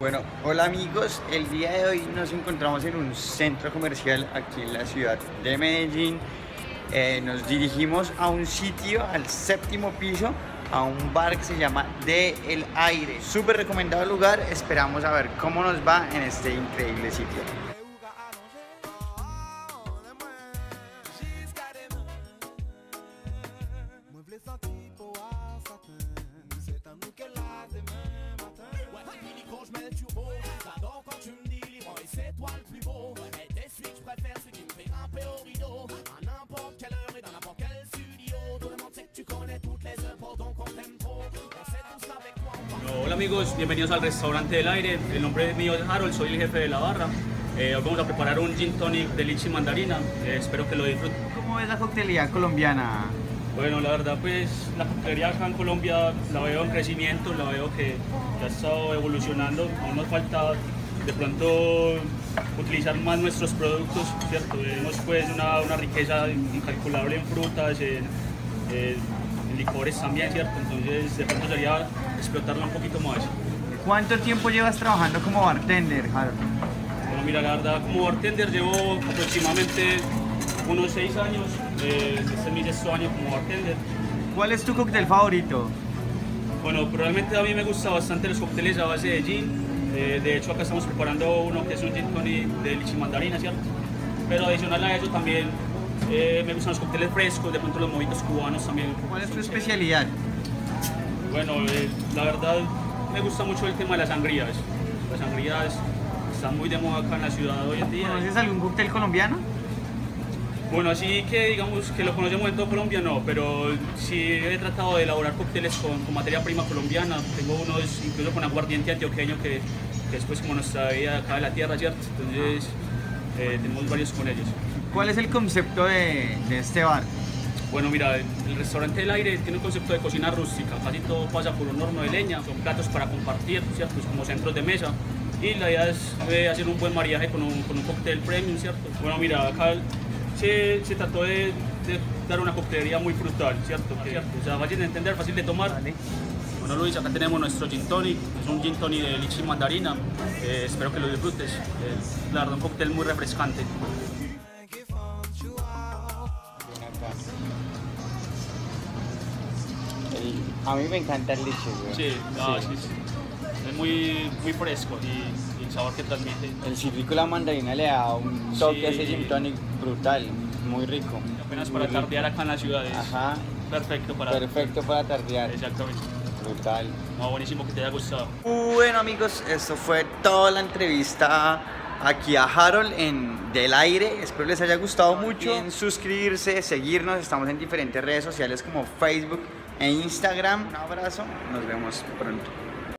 Bueno, hola amigos, el día de hoy nos encontramos en un centro comercial aquí en la ciudad de Medellín. Eh, nos dirigimos a un sitio, al séptimo piso, a un bar que se llama De El Aire. Súper recomendado lugar, esperamos a ver cómo nos va en este increíble sitio. Amigos, bienvenidos al restaurante del aire. El nombre mío es Harold, soy el jefe de la barra. Eh, hoy vamos a preparar un gin tonic de lichi mandarina. Eh, espero que lo disfruten. ¿Cómo es la coctelería colombiana? Bueno, la verdad pues la coctelería acá en Colombia la veo en crecimiento, la veo que, que ha estado evolucionando. Aún nos falta de pronto utilizar más nuestros productos, ¿cierto? Tenemos pues una, una riqueza incalculable en frutas, en, en- en licores también, ¿cierto? Entonces de pronto sería explotarla un poquito más. ¿Cuánto tiempo llevas trabajando como bartender, Harold? Bueno, mira, la verdad como bartender llevo aproximadamente unos seis años, eh, este es mi sexto año como bartender. ¿Cuál es tu cóctel favorito? Bueno, probablemente a mí me gustan bastante los cócteles a base de gin. Eh, de hecho, acá estamos preparando uno que es un gin tonic de lichi mandarina, ¿cierto? Pero adicional a eso también eh, me gustan los cócteles frescos, de pronto los mojitos cubanos también. ¿Cuál es tu especialidad? Bueno, eh, la verdad me gusta mucho el tema de las sangrías. Las sangrías están muy de moda acá en la ciudad hoy en día. ¿Conoces algún cóctel colombiano? Bueno, así que digamos que lo conocemos en todo Colombia, no, pero sí he tratado de elaborar cócteles con, con materia prima colombiana. Tengo unos incluso con aguardiente antioqueño que, que es pues como nuestra vida acá de la tierra, ¿cierto? Entonces eh, tenemos varios con ellos. ¿Cuál es el concepto de, de este bar? Bueno, mira, el restaurante del aire tiene un concepto de cocina rústica. Casi todo pasa por un horno de leña, son platos para compartir, ¿cierto? Pues como centros de mesa. Y la idea es eh, hacer un buen mariaje con un, con un cóctel premium, ¿cierto? Bueno, mira, acá se, se trató de, de dar una coctelería muy frutal, ¿cierto? ¿cierto? O sea, fácil de entender, fácil de tomar. Bueno, Luis, acá tenemos nuestro gin tonic, es un gin tonic de lichi mandarina. Eh, espero que lo disfrutes. Es, la verdad, un cóctel muy refrescante. A mí me encanta el leche, güey. Sí, no, sí, sí. Es muy, muy fresco y, y el sabor que transmite. El cítrico y la mandarina le da un toque a ese gin tonic brutal, muy rico. Apenas Muy para rico. tardear acá en la ciudad es Ajá, perfecto para... perfecto para tardear. Exactamente. Brutal. No, buenísimo que te haya gustado. Bueno amigos, esto fue toda la entrevista aquí a Harold en Del Aire. Espero les haya gustado mucho. En suscribirse, seguirnos. Estamos en diferentes redes sociales como Facebook e Instagram. Un abrazo. Nos vemos pronto.